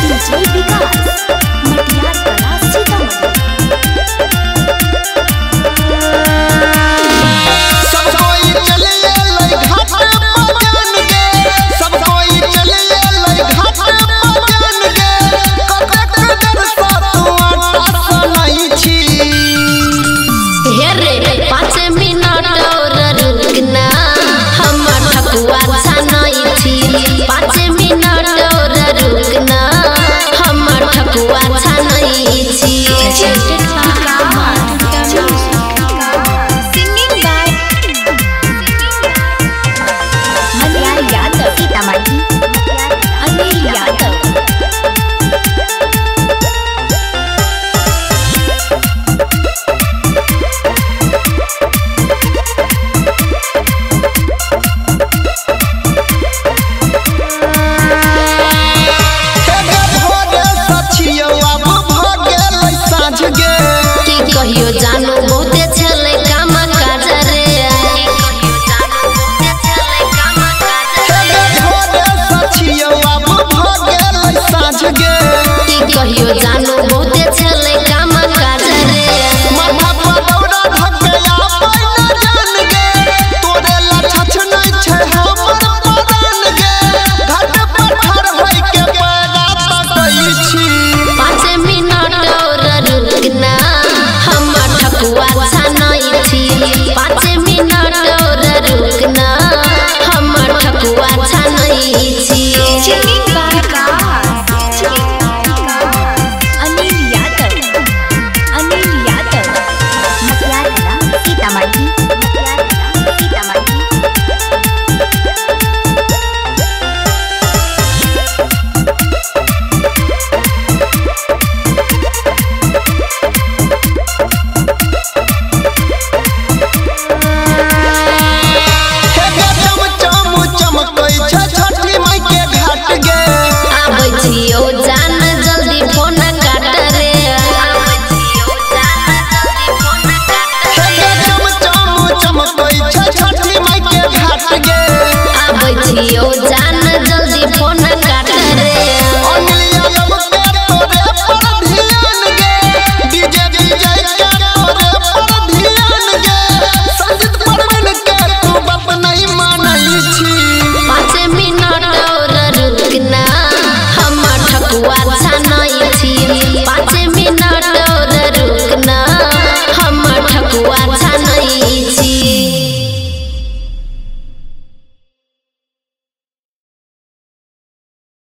DJ Because गे तो कहियो जानो